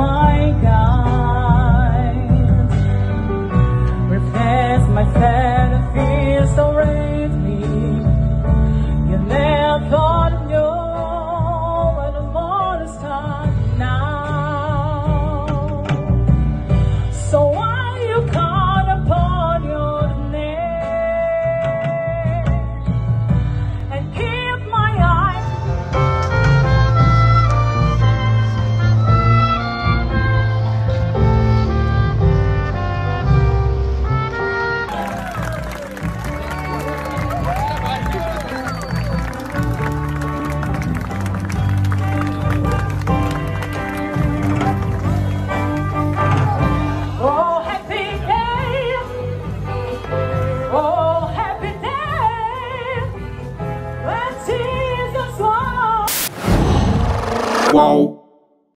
my guide. qual.